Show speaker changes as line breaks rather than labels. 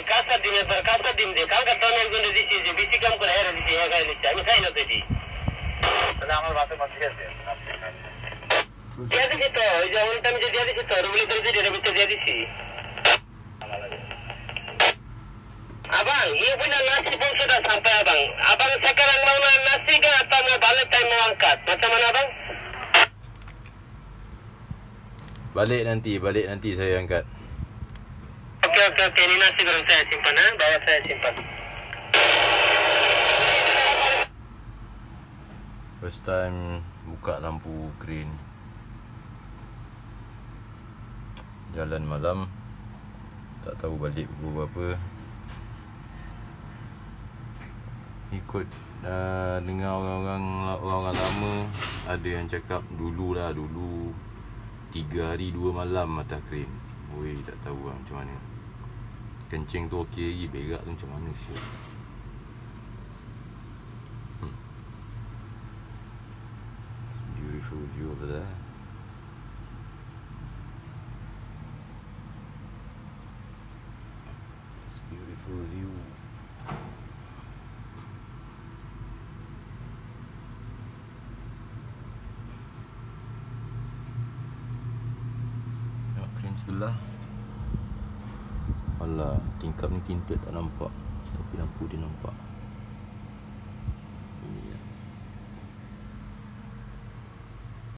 berkata dengan berkata dim dia kan kata orang guna di sini bisi kan kena air di sini yang kain macam ini
kain apa sih? Selama masa
masih ada. Jadi kita, jauh ini kami jadi jadi kita, rumah itu jadi jadi kita jadi sih. Abang, ini punya nasi pun sudah sampai abang. Abang sekarang mau nak nasi ke atau mau balik time mau angkat? Macam mana abang?
Balik nanti, balik nanti saya angkat.
Okey, okey, okey. Ini nasi goreng saya simpan, ha? Bawa saya simpan.
First time buka lampu green. Jalan malam. Tak tahu balik pukul berapa. Ikut uh, dengar orang-orang orang lama ada yang cakap dulu lah dulu tiga hari dua malam atas kren. Oi tak tahu lah macam mana. Kencing tu okey berak tu macam mana sih? Hmm. Beautiful view over there. Sebelah. Alah, tingkap ni tinted tak nampak. Tapi lampu dia nampak.